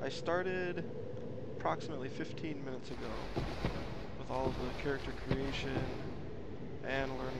I started approximately 15 minutes ago with all of the character creation and learning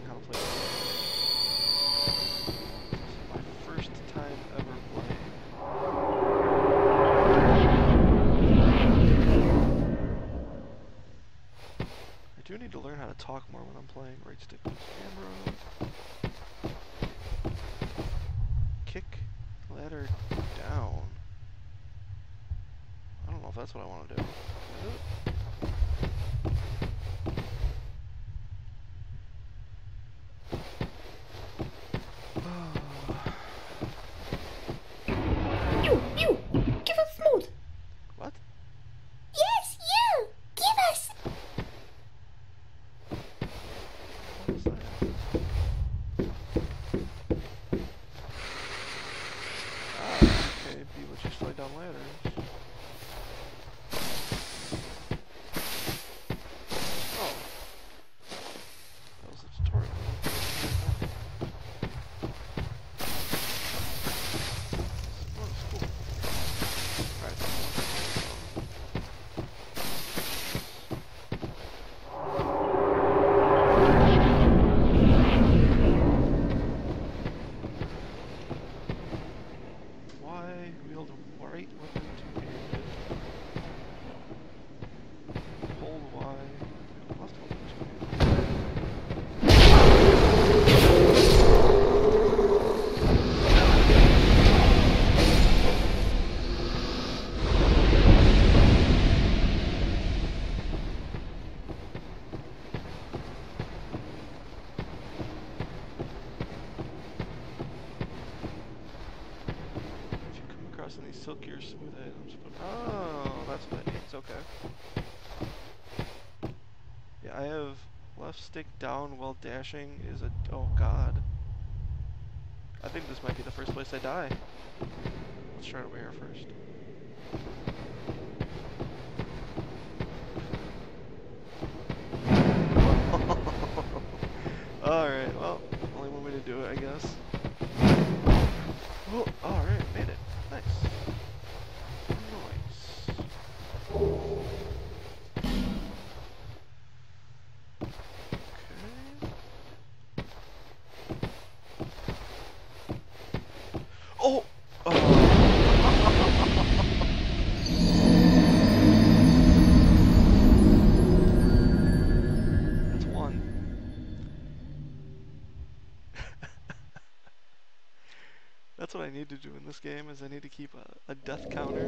if that's what I want to do. I have left stick down while dashing is a. Oh God. I think this might be the first place I die. Let's try it over here first. Alright, well, only one way to do it, I guess. That's what I need to do in this game is I need to keep a, a death counter.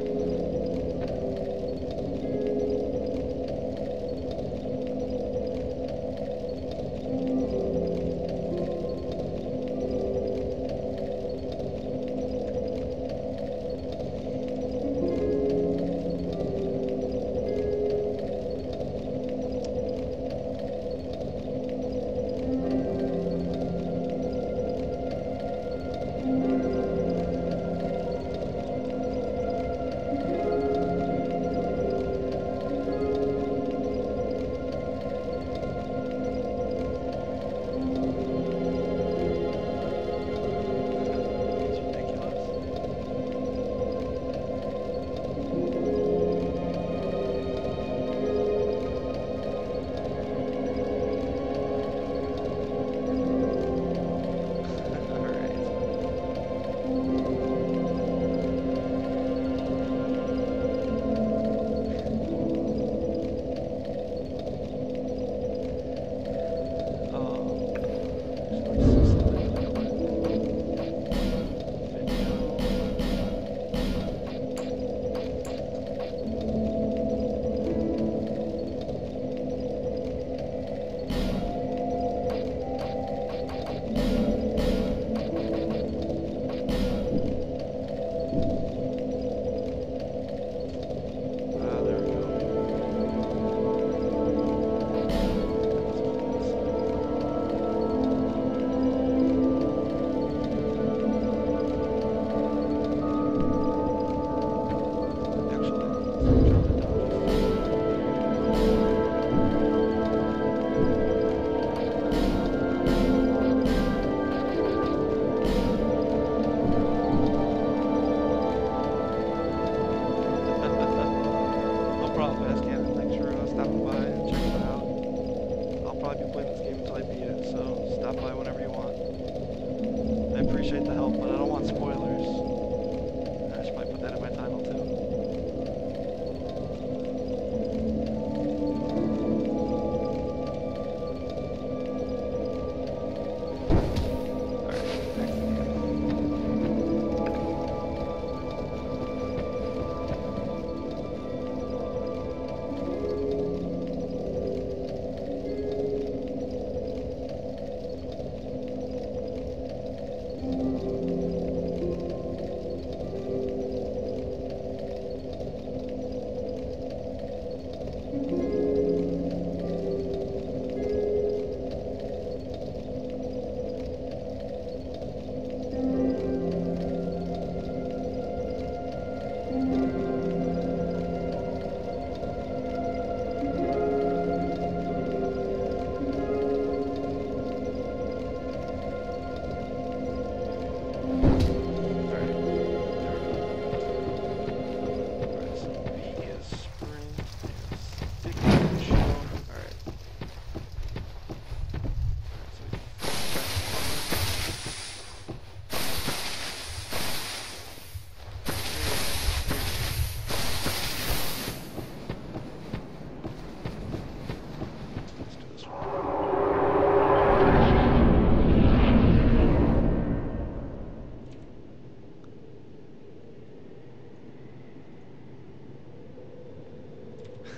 Appreciate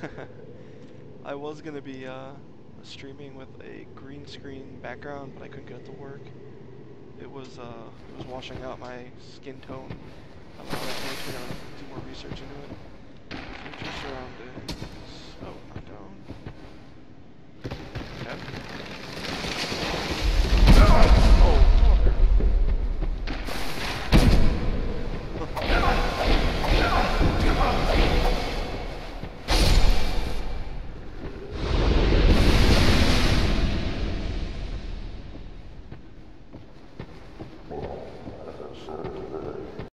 I was gonna be uh, streaming with a green screen background, but I couldn't get it to work. It was uh, it was washing out my skin tone I don't know, that makes me gotta do more research into it.